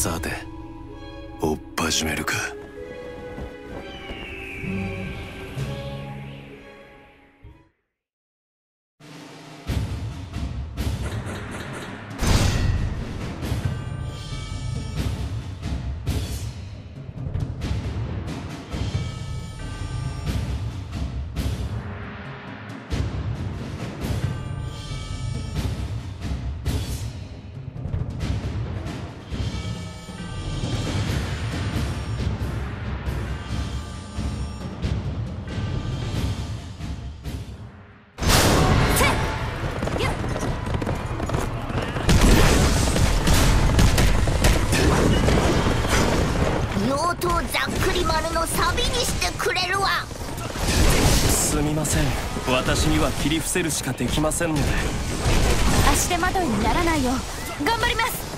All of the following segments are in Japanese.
さて追っ始めるか。みません。私には切り伏せるしかできませんので。足手まといにならないよう頑張ります。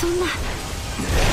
そんな。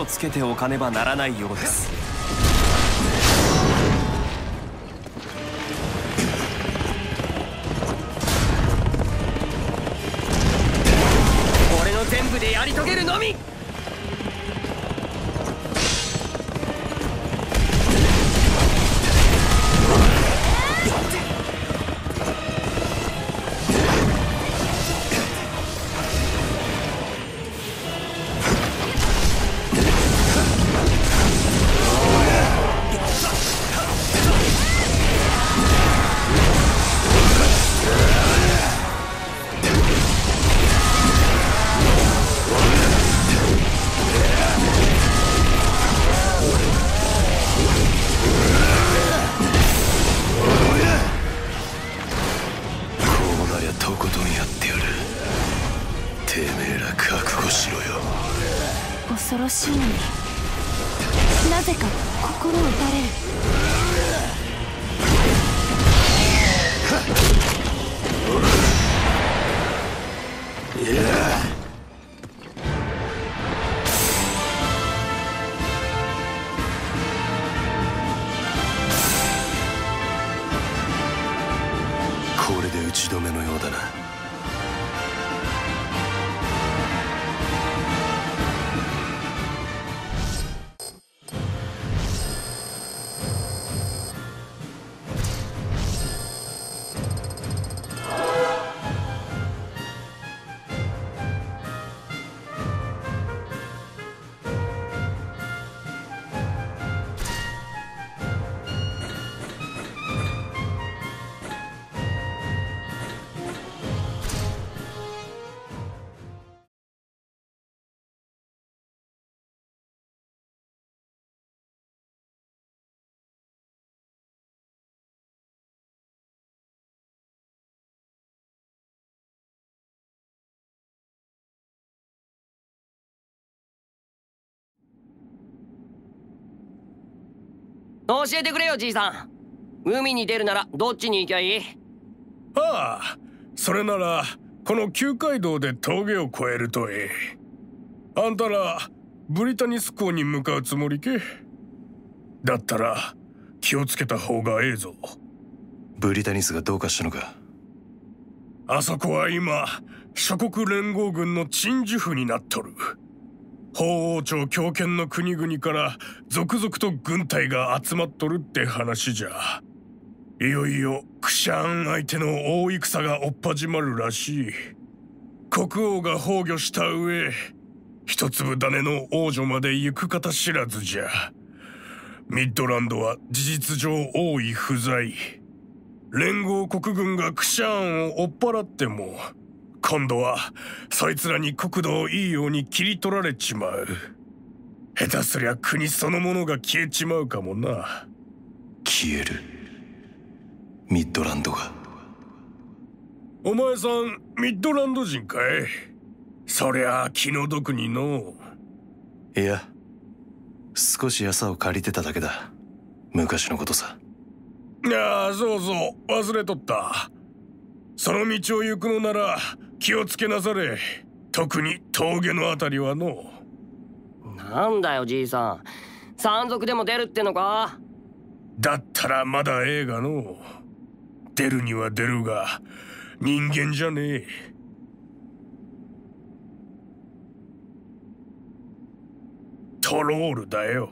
をつけておかねばならないようです。ゃとことんやってやる。てめえら覚悟しろよ。恐ろしいのになぜか心打たれる。これ打ち止めのようだな。教えてくれよじいさん。海に出るならどっちに行きゃいい？ああそれならこの旧街道で峠を越えるとええあんたらブリタニス港に向かうつもりけ？だったら気をつけた方がええぞ。ブリタニスがどうかしたのか？あそこは今諸国連合軍の鎮守府になっとる法王朝強権の国々から続々と軍隊が集まっとるって話じゃ。いよいよクシャーン相手の大戦が追っ始まるらしい。国王が崩御した上一粒種の王女まで行く方知らずじゃ。ミッドランドは事実上王位不在。連合国軍がクシャーンを追っ払っても今度はそいつらに国土をいいように切り取られちまう。下手すりゃ国そのものが消えちまうかもな。消える。ミッドランドが。お前さんミッドランド人かい？そりゃ気の毒にの。いや少し餌を借りてただけだ。昔のことさ。いやあそうそう。忘れとった。その道を行くのなら気をつけなされ。特に峠のあたりはの。なんだよじいさん。山賊でも出るってのか？だったらまだええがの。出るには出るが人間じゃねえ。トロールだよ